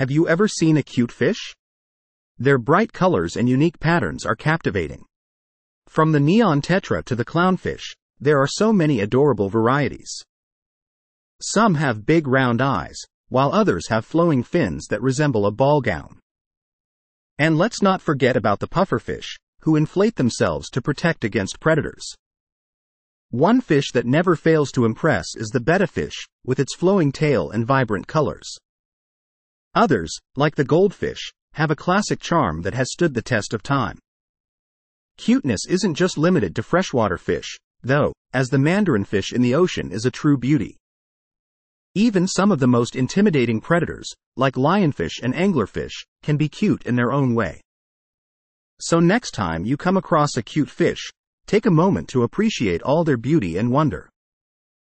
Have you ever seen a cute fish? Their bright colors and unique patterns are captivating. From the neon tetra to the clownfish, there are so many adorable varieties. Some have big round eyes, while others have flowing fins that resemble a ball gown. And let's not forget about the pufferfish, who inflate themselves to protect against predators. One fish that never fails to impress is the betta fish, with its flowing tail and vibrant colors. Others, like the goldfish, have a classic charm that has stood the test of time. Cuteness isn't just limited to freshwater fish, though, as the mandarin fish in the ocean is a true beauty. Even some of the most intimidating predators, like lionfish and anglerfish, can be cute in their own way. So next time you come across a cute fish, take a moment to appreciate all their beauty and wonder.